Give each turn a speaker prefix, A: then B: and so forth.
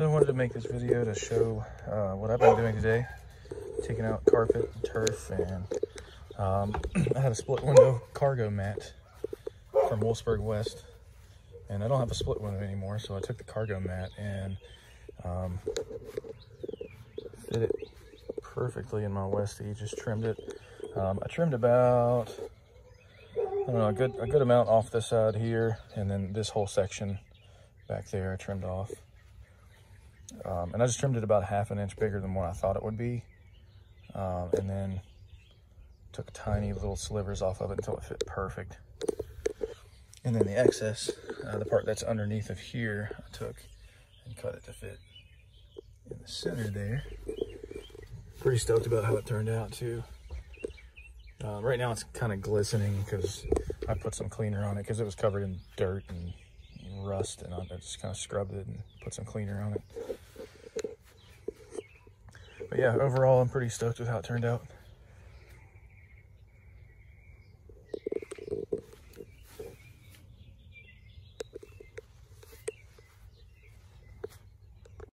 A: So I wanted to make this video to show uh, what I've been doing today. Taking out carpet, and turf, and um, I had a split window cargo mat from Wolfsburg West. And I don't have a split window anymore, so I took the cargo mat and um, fit it perfectly in my Westie. Just trimmed it. Um, I trimmed about, I don't know, a good, a good amount off this side here, and then this whole section back there I trimmed off. Um, and I just trimmed it about half an inch bigger than what I thought it would be. Um, and then took tiny little slivers off of it until it fit perfect. And then the excess, uh, the part that's underneath of here, I took and cut it to fit in the center there. Pretty stoked about how it turned out too. Uh, right now it's kind of glistening because I put some cleaner on it because it was covered in dirt and rust and I just kind of scrubbed it and put some cleaner on it. Yeah, overall I'm pretty stoked with how it turned out.